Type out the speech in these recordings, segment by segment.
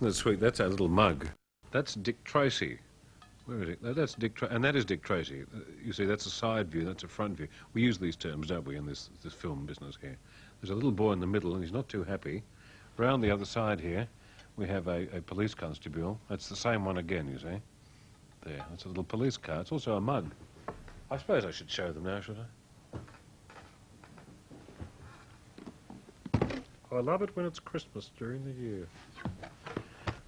Isn't it sweet? That's our little mug. That's Dick Tracy. Where is it? That's Dick, and that is Dick Tracy. Uh, You see, that's a side view, that's a front view. We use these terms, don't we, in this this film business here? There's a little boy in the middle, and he's not too happy. Round the other side here, we have a, a police constable. That's the same one again, you see. There, that's a little police car. It's also a mug. I suppose I should show them now, should I? I love it when it's Christmas during the year.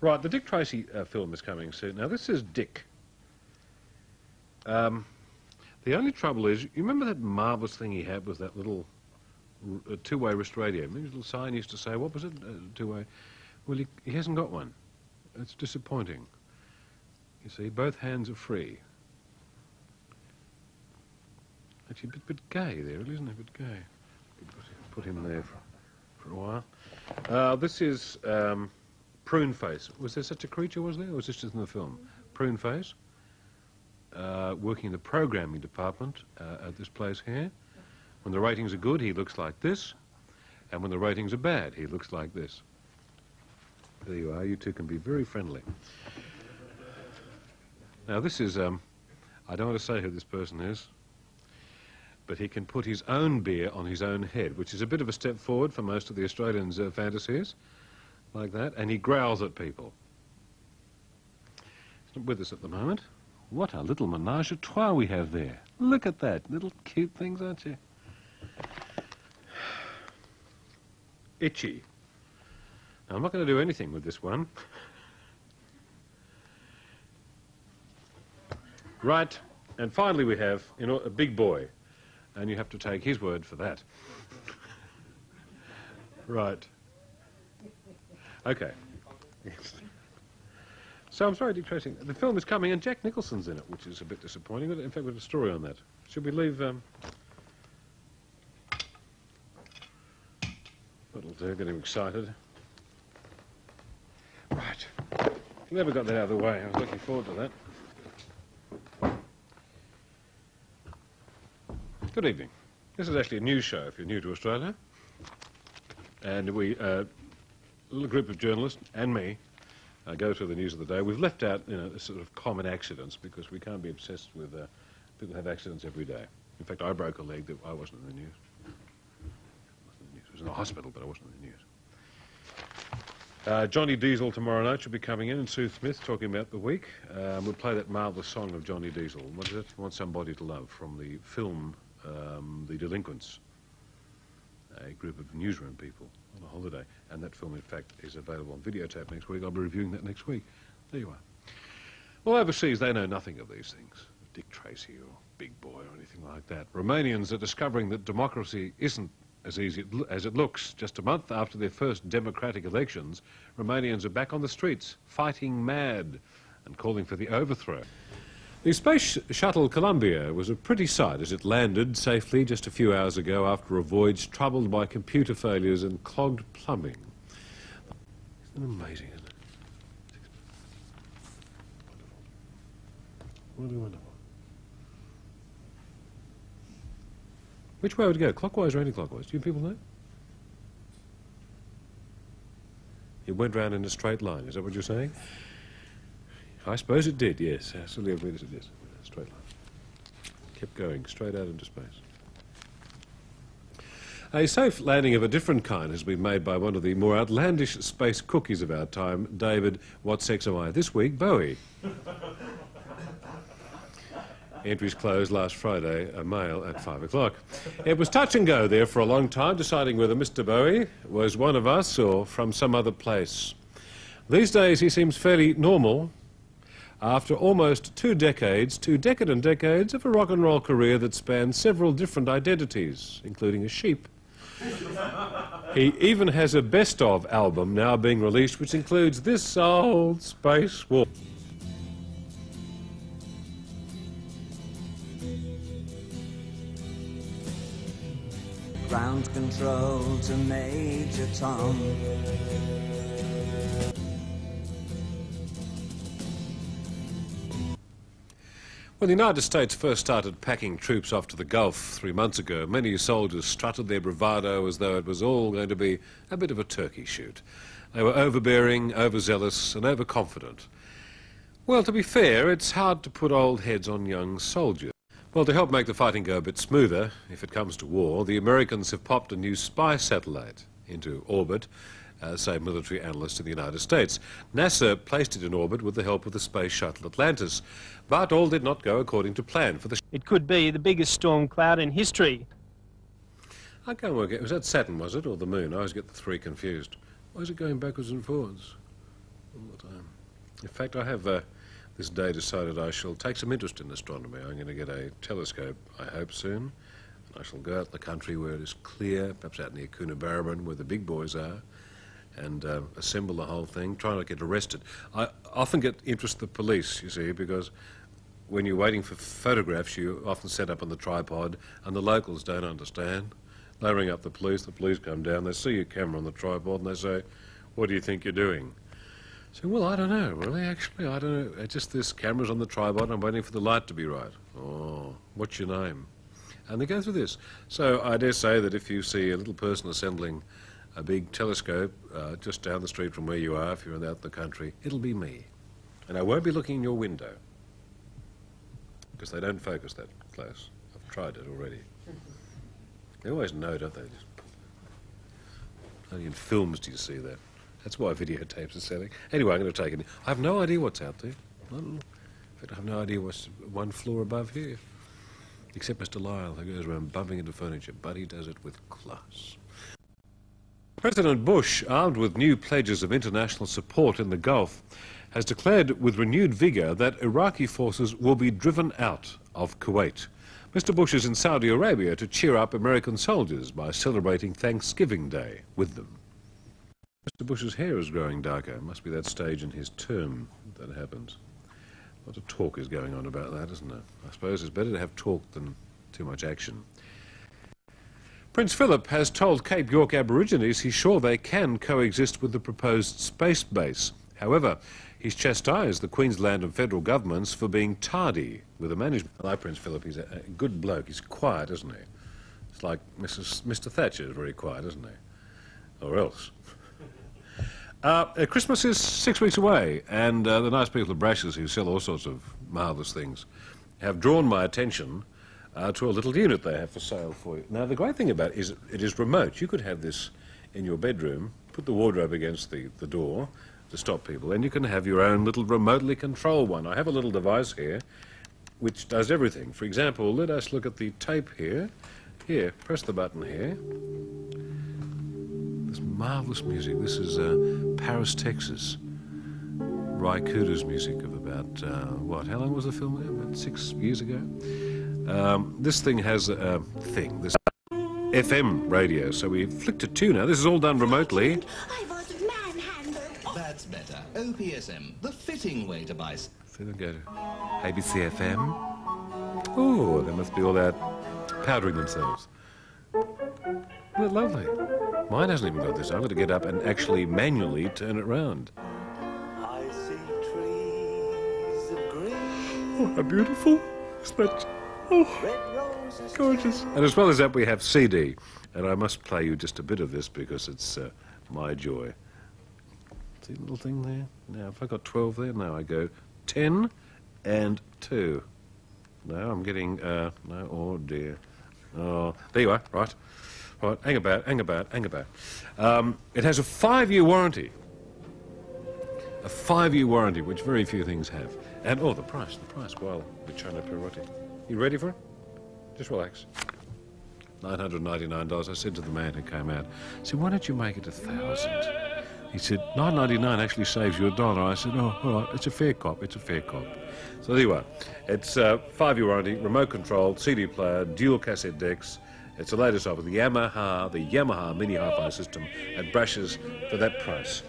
Right, the Dick Tracy uh, film is coming soon. Now, this is Dick. Um, the only trouble is, you remember that marvellous thing he had with that little uh, two-way wrist radio? His little sign used to say, what was it, uh, two-way? Well, he, he hasn't got one. It's disappointing. You see, both hands are free. Actually, a bit, bit gay there, isn't it? A bit gay. Put him there for, for a while. Uh, this is um, Prune Face. Was there such a creature, was there? Or was this just in the film? Prune Face. Uh, working in the programming department uh, at this place here. When the ratings are good, he looks like this. And when the ratings are bad, he looks like this. There you are. You two can be very friendly. Now, this is, um, I don't want to say who this person is, but he can put his own beer on his own head, which is a bit of a step forward for most of the Australians' uh, fantasies, like that, and he growls at people. He's not with us at the moment. What a little menage a trois we have there. Look at that. Little cute things, aren't you? Itchy. Now, I'm not going to do anything with this one. Right, and finally we have you know, a big boy, and you have to take his word for that. right. Okay. So I'm sorry, Dick Tracy. The film is coming, and Jack Nicholson's in it, which is a bit disappointing. In fact, we've a story on that. Should we leave? Um... That'll do. Getting excited. Right. Never got that out of the way. I was looking forward to that. Good evening. This is actually a news show if you're new to Australia. And we, uh, little group of journalists and me, uh, go through the news of the day. We've left out, you know, sort of common accidents because we can't be obsessed with uh, people have accidents every day. In fact, I broke a leg that I wasn't in the news. Wasn't in the news. I was in the hospital, but I wasn't in the news. Uh, Johnny Diesel tomorrow night should be coming in, and Sue Smith talking about the week. Um, we'll play that marvellous song of Johnny Diesel. What is it? Want Somebody to Love from the film um, The Delinquents, a group of newsroom people on a holiday. And that film, in fact, is available on videotape next week. I'll be reviewing that next week. There you are. Well, overseas, they know nothing of these things. Dick Tracy or Big Boy or anything like that. Romanians are discovering that democracy isn't as easy as it looks. Just a month after their first democratic elections, Romanians are back on the streets, fighting mad and calling for the overthrow. The Space Shuttle Columbia was a pretty sight as it landed safely just a few hours ago after a voyage troubled by computer failures and clogged plumbing. Isn't amazing, isn't it? Wonderful. Really wonderful. Which way would it go? Clockwise or anti-clockwise? Do you people know? It went round in a straight line. Is that what you're saying? I suppose it did, yes. Absolutely admit it is. Straight line. Kept going, straight out into space. A safe landing of a different kind has been made by one of the more outlandish space cookies of our time, David, what sex am I? This week, Bowie. Entries closed last Friday, a mail at five o'clock. It was touch and go there for a long time, deciding whether Mr. Bowie was one of us or from some other place. These days he seems fairly normal after almost two decades, two decadent decades of a rock and roll career that spans several different identities, including a sheep. he even has a best of album now being released, which includes this old space war. Ground control to Major Tom. When the United States first started packing troops off to the Gulf three months ago, many soldiers strutted their bravado as though it was all going to be a bit of a turkey shoot. They were overbearing, overzealous, and overconfident. Well, to be fair, it's hard to put old heads on young soldiers. Well, to help make the fighting go a bit smoother, if it comes to war, the Americans have popped a new spy satellite into orbit uh, say military analysts in the United States. NASA placed it in orbit with the help of the space shuttle Atlantis, but all did not go according to plan. For the it could be the biggest storm cloud in history. I can't work it. Was that Saturn, was it, or the Moon? I always get the three confused. Why is it going backwards and forwards all the time? In fact, I have uh, this day decided I shall take some interest in astronomy. I'm going to get a telescope, I hope, soon. I shall go out the country where it is clear, perhaps out near Coonabarabran, where the big boys are, and uh, assemble the whole thing, try not to get arrested. I often get interest the police, you see, because when you're waiting for photographs, you often set up on the tripod, and the locals don't understand. They ring up the police, the police come down, they see your camera on the tripod, and they say, what do you think you're doing? Say, well, I don't know, really, actually, I don't know. It's just this camera's on the tripod, I'm waiting for the light to be right. Oh, what's your name? And they go through this. So I dare say that if you see a little person assembling a big telescope uh, just down the street from where you are, if you're out in the country, it'll be me. And I won't be looking in your window because they don't focus that close. I've tried it already. They always know, don't they? Only in films do you see that. That's why videotapes are selling. Anyway, I'm going to take it. I have no idea what's out there. I have no idea what's one floor above here. Except Mr. Lyle, who goes around bumping into furniture, but he does it with class. President Bush, armed with new pledges of international support in the Gulf, has declared with renewed vigour that Iraqi forces will be driven out of Kuwait. Mr. Bush is in Saudi Arabia to cheer up American soldiers by celebrating Thanksgiving Day with them. Mr. Bush's hair is growing darker. It must be that stage in his term that happens. A lot of talk is going on about that, isn't there? I suppose it's better to have talk than too much action. Prince Philip has told Cape York Aborigines he's sure they can coexist with the proposed space base. However, he's chastised the Queensland and federal governments for being tardy with the management. I like Prince Philip. He's a, good bloke. He's quiet, isn't he? It's like Mrs. Mr. Thatcher is very quiet, isn't he? Or else. Uh, uh, Christmas is six weeks away, and uh, the nice people at Brash's, who sell all sorts of marvellous things, have drawn my attention uh, to a little unit they have for sale for you. Now, the great thing about it is it is remote. You could have this in your bedroom, put the wardrobe against the, the door to stop people, and you can have your own little remotely controlled one. I have a little device here which does everything. For example, let us look at the tape here. Here, press the button here. This marvellous music. This is uh, Paris, Texas. Ry Cooder's music of about, uh, what, how long was the film? About six years ago? Um, this thing has a thing, this FM radio, so we flicked a to now. This is all done remotely. I was manhandled. That's better. OPSM, the fitting way to buy. So they go to ABC FM. Oh, they must be all out powdering themselves. Isn't it lovely? Mine hasn't even got this. I've got to get up and actually manually turn it round. I see trees of green, Oh, how beautiful. Isn't that... Oh. Gorgeous. And as well as that, we have CD. And I must play you just a bit of this because it's uh, my joy. See the little thing there? Now, if I got 12 there, now I go 10 and 2. Now I'm getting, uh, no, oh dear. Oh, there you are, right. About, hang about. Um, it has a five-year warranty. A five-year warranty, which very few things have. And, oh, the price, the price, well, the China Perotti. You ready for it? Just relax. $999. I said to the man who came out, I said, why don't you make it a thousand? He said, $999 actually saves you a dollar. I said, oh, all right, it's a fair cop, it's a fair cop. So are. It's uh, five-year warranty, remote control, CD player, dual cassette decks. It's the latest of the Yamaha, the Yamaha mini hi-fi system at Brash's for that price.